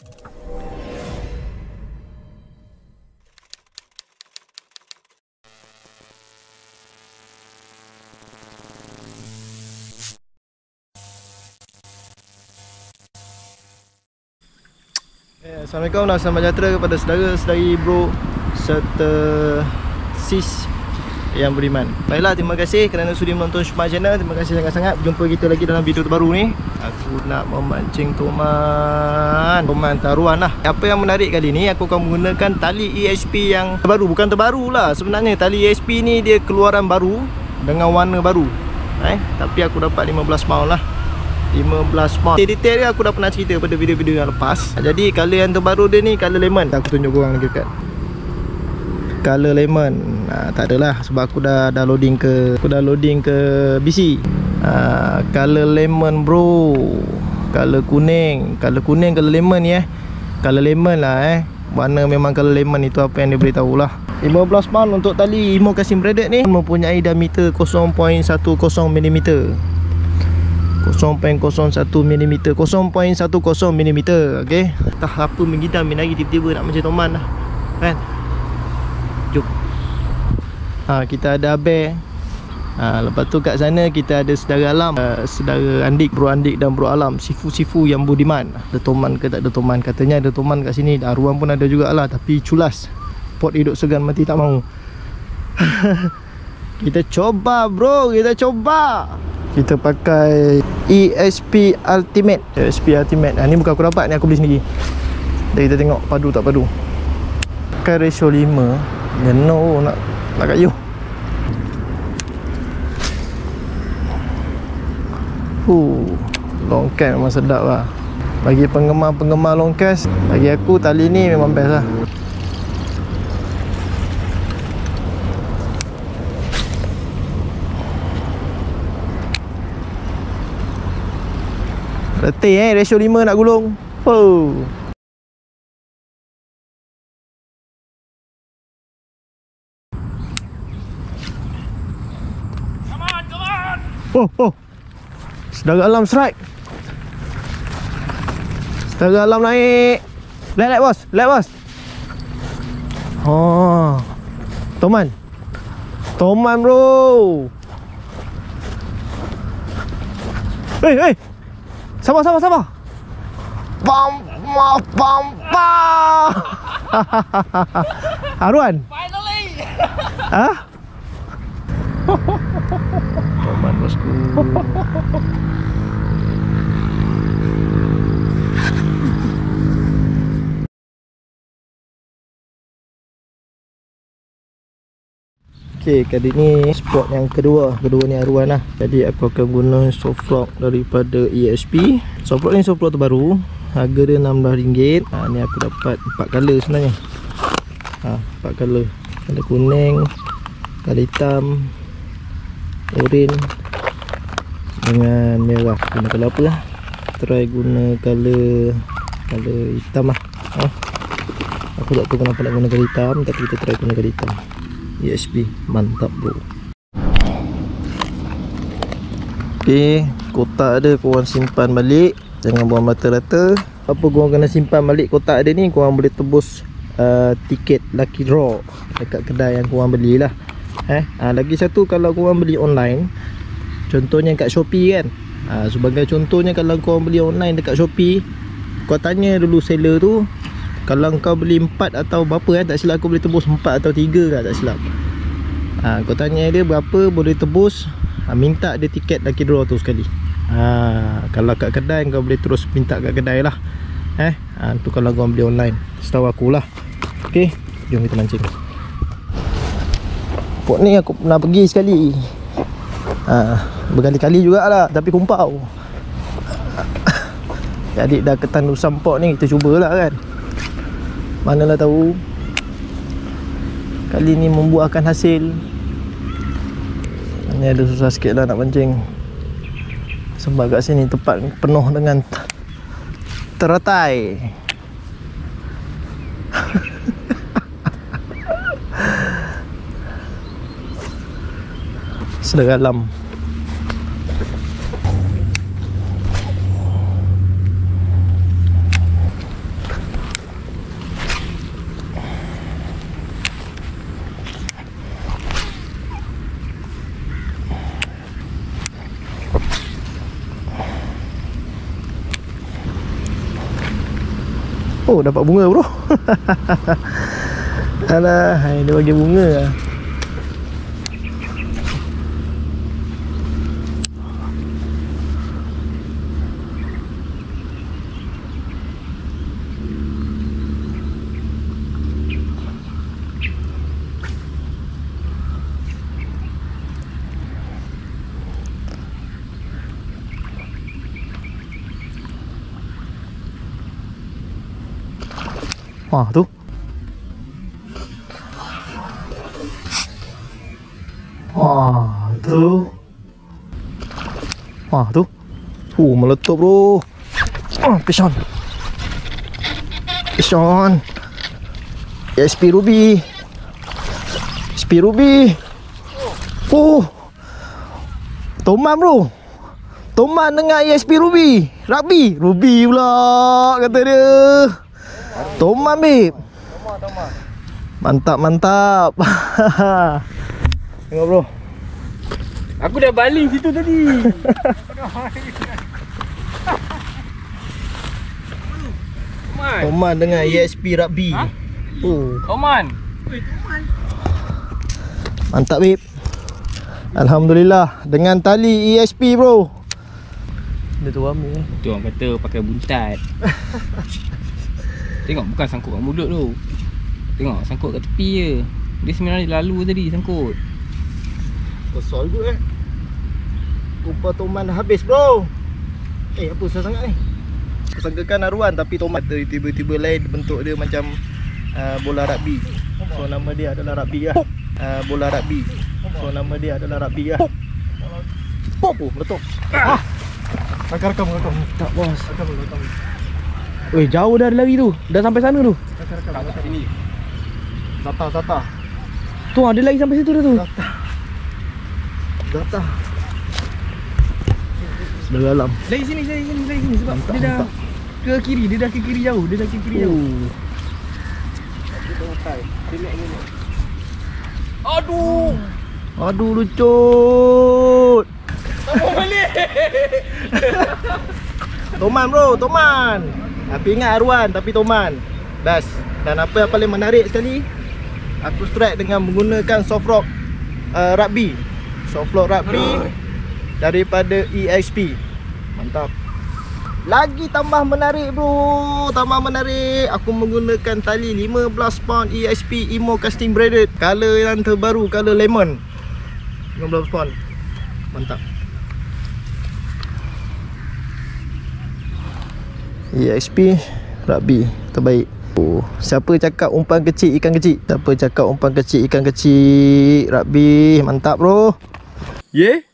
Eh, Assalamualaikum dan selamat sejahtera kepada saudara-saudari bro serta sis yang beriman. Baiklah, terima kasih kerana sudi menonton Shuma Channel. Terima kasih sangat-sangat. Jumpa kita lagi dalam video terbaru ni. Aku nak memancing toman. Toman taruhan lah. Apa yang menarik kali ni, aku akan menggunakan tali ESP yang terbaru. Bukan terbaru lah. Sebenarnya tali ESP ni dia keluaran baru dengan warna baru. Eh, tapi aku dapat 15 pound lah. 15 pound Detail dia aku dah pernah cerita pada video-video yang lepas Jadi colour yang terbaru dia ni colour lemon Aku tunjuk korang lagi dekat Colour lemon ha, Tak adalah sebab aku dah dah loading ke Aku dah loading ke BC ha, Colour lemon bro. Colour kuning. Colour kuning colour lemon ni eh Colour lemon lah eh. Warna memang colour lemon itu apa yang dia beritahu lah 15 pound untuk tali Imo Kasim Braided ni. Mempunyai diameter 0.10mm 0.01 mm 0.10 mm okey? Tak apa mengidam lagi tiba-tiba nak macam toman dah kan? Jom. Ha kita ada abe ha lepas tu kat sana kita ada saudara alam. Uh, saudara Andik bro Andik dan bro Alam. Sifu-sifu yang budiman. Ada toman ke tak ada toman? Katanya ada toman kat sini. Aruan pun ada jugalah tapi culas. Pot hidup segan mati tak mau. Kita coba bro. Kita coba. Kita pakai ESP Ultimate. ESP Ultimate. Ha, Ni bukan aku dapat Ni aku beli sendiri. Dan kita tengok padu tak padu. Pakai ratio 5 Ya no Nak Nak kat you Huh Long cast memang sedap lah Bagi penggemar-penggemar long cast Bagi aku tali ni memang best lah Letih eh ratio 5 nak gulung. Oh. Come on, come on. Oh, oh. Sedara alam strike. Sedara alam naik. Let let bos, let bos. Oh. Toman. Toman bro. Hei, hei. Sabar, sabar, sabar. Bam, bam, bam, bam. Haruan. Finally! Ha? Bosku. Okey, kali ni spot yang kedua. Kedua ni aruan lah. Jadi aku akan guna soft daripada ESP Soft ni soft terbaru. Harga dia RM16 ha, Ni aku dapat 4 color sebenarnya. Ha, 4 color Color kuning Color hitam Oren Dengan merah. Guna color apa lah? Try guna color Color hitam lah. Ha. Aku tak tahu kenapa nak guna color hitam Tapi kita try guna color hitam. ESP mantap bro. Ok kotak ada korang simpan balik. Jangan buang rata-rata apa korang kena simpan balik kotak ada ni korang boleh tebus uh, tiket lucky draw dekat kedai yang korang belilah. Eh ha, lagi satu kalau korang beli online contohnya kat Shopee kan? Ha, sebagai contohnya kalau korang beli online dekat Shopee kau tanya dulu seller tu kalau kau beli 4 atau berapa kan tak silap aku boleh tebus 4 atau 3 kan tak silap. Ha, kau tanya dia berapa boleh tebus ha, minta dia tiket lucky draw tu sekali. Ha, kalau kat kedai kau boleh terus minta kat kedai lah. Eh ha, tu kalau kau beli online. Setahu aku lah. Ok jom kita mancing. Pot ni aku pernah pergi sekali. Ha, berkali-kali jugalah tapi kumpau jadi dah ketandusan pot ni kita cubalah kan. Manalah tahu. Kali ni membuahkan hasil. Ini ada susah sikit lah nak pancing Sebab kat sini tempat penuh dengan Teratai. Sedar alam Oh dapat bunga bro. Alah Dia bagi bunga lah Wah tu. Wah tu. Wah tu. Uh meletup bro. Ah Pishon Pishon SP Ruby. SP Ruby. Oh Toman bro. Toman dengan ESP Ruby. Rugby. Ruby pula Kata dia Toman babe Mantap mantap Tengok bro Aku dah baling situ tadi. Toman. Toman dengan ESP Rugby Ha? Oh Toman. Mantap babe Alhamdulillah Dengan tali ESP bro Dia tu rame eh Tu orang kata pakai buntat. Tengok bukan sangkut kat mulut tu. Tengok sangkut kat tepi je. Dia sebenarnya lalu tadi sangkut. Besar juga eh Rupa Toman dah habis bro Eh apa susah sangat ni Aku sangkakan aruan tapi Toman tiba-tiba lain bentuk dia macam uh, bola rugby So nama dia adalah rugby lah uh, Bola rugby So nama dia adalah rugby lah Pop oh, meletup ah. Rakam Tak bos. Rakam rakam Weh jauh dah lari tu. Dah sampai sana tu. Zata Zata Tu ah, dia lari sampai situ dah tu. Zata Zata Sebelah dalam Lari sini, lari sini, lari sini sebab Mantap, dia dah mantap. ke kiri, dia dah ke kiri jauh, dia dah ke kiri jauh. Aduh. Aduh lucut Sambung balik. Toman bro, Toman Tapi ingat Arwan tapi Toman. Das Dan apa yang paling menarik sekali Aku strike dengan menggunakan soft rock uh, rugby. Soft rock rugby Daripada EXP Mantap. Lagi tambah menarik bro. Tambah menarik. Aku menggunakan tali 15 pound EXP Emo Casting Braided. Color yang terbaru Color lemon. 15 pound. Mantap EXP Rugby Terbaik. Oh, Siapa cakap umpan kecil ikan kecil? Siapa cakap umpan kecil ikan kecil Rugby? Mantap bro. Ye?